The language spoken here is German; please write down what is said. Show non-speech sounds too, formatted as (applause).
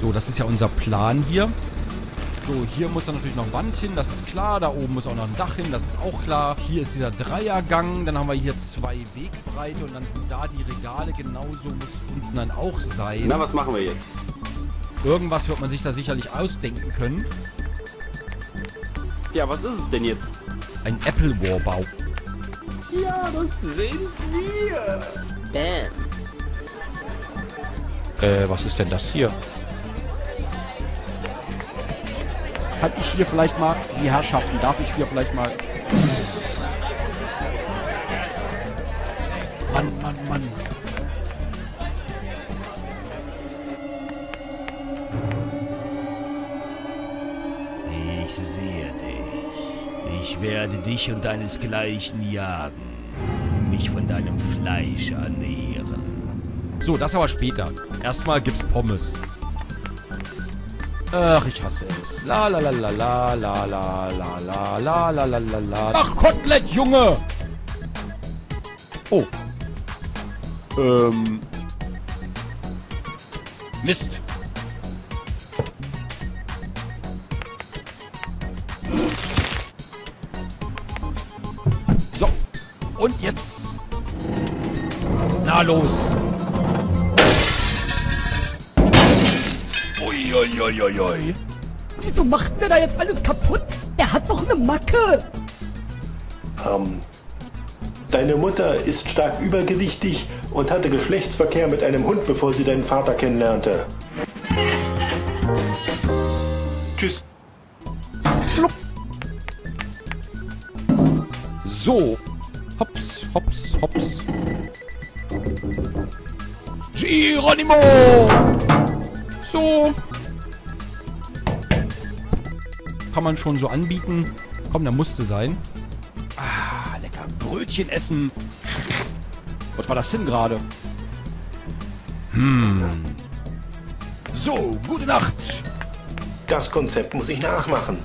So, das ist ja unser Plan hier. So, hier muss dann natürlich noch Wand hin, das ist klar. Da oben muss auch noch ein Dach hin, das ist auch klar. Hier ist dieser Dreiergang, dann haben wir hier zwei Wegbreite und dann sind da die Regale. Genauso muss es unten dann auch sein. Na, was machen wir jetzt? Irgendwas wird man sich da sicherlich ausdenken können. Ja, was ist es denn jetzt? Ein Apple War Bau. Ja, das sind wir. Bam. Äh, was ist denn das hier? Kann ich hier vielleicht mal, die Herrschaften, darf ich hier vielleicht mal... Mann, Mann, Mann. Ich sehe dich. Ich werde dich und deinesgleichen jagen. Mich von deinem Fleisch ernähren. So, das aber später. Erstmal gibt's Pommes. Ach, ich hasse es. La la la la la la la la la la la la la la. Ach, Kotelett, Junge! Oh. Ähm. Mist. So. Und jetzt. Na los. Uiuiuiui. Wieso macht der da jetzt alles kaputt? Er hat doch eine Macke. Ähm, deine Mutter ist stark übergewichtig und hatte Geschlechtsverkehr mit einem Hund, bevor sie deinen Vater kennenlernte. (laughs) Tschüss. So. Hops, hops, hops. Geronimo! So. Kann man schon so anbieten. Komm, da musste sein. Ah, lecker Brötchen essen. Was war das denn gerade? Hm. So, gute Nacht. Das Konzept muss ich nachmachen.